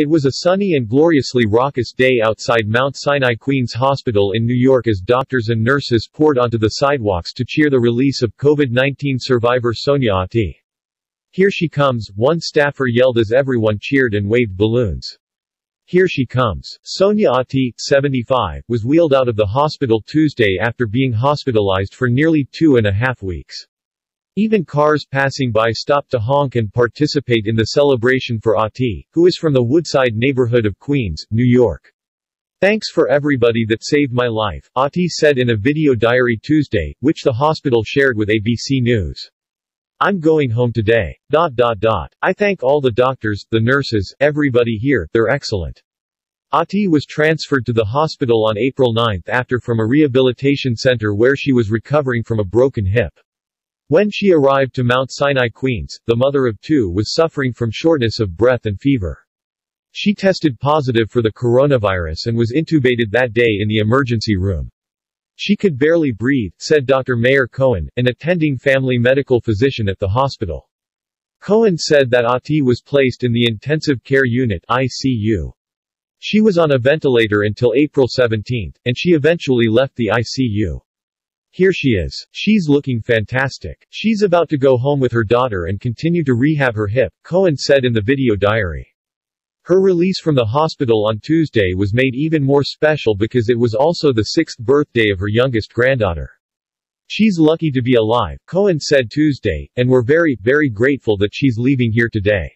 It was a sunny and gloriously raucous day outside Mount Sinai Queens Hospital in New York as doctors and nurses poured onto the sidewalks to cheer the release of COVID-19 survivor Sonia Ati. Here she comes, one staffer yelled as everyone cheered and waved balloons. Here she comes. Sonia Ati, 75, was wheeled out of the hospital Tuesday after being hospitalized for nearly two and a half weeks. Even cars passing by stopped to honk and participate in the celebration for Ati, who is from the Woodside neighborhood of Queens, New York. Thanks for everybody that saved my life, Ati said in a video diary Tuesday, which the hospital shared with ABC News. I'm going home today. Dot dot dot. I thank all the doctors, the nurses, everybody here, they're excellent. Ati was transferred to the hospital on April 9 after from a rehabilitation center where she was recovering from a broken hip. When she arrived to Mount Sinai Queens, the mother of two was suffering from shortness of breath and fever. She tested positive for the coronavirus and was intubated that day in the emergency room. She could barely breathe, said Dr. Meir Cohen, an attending family medical physician at the hospital. Cohen said that Ati was placed in the intensive care unit ICU. She was on a ventilator until April 17, and she eventually left the ICU. Here she is. She's looking fantastic. She's about to go home with her daughter and continue to rehab her hip, Cohen said in the video diary. Her release from the hospital on Tuesday was made even more special because it was also the sixth birthday of her youngest granddaughter. She's lucky to be alive, Cohen said Tuesday, and we're very, very grateful that she's leaving here today.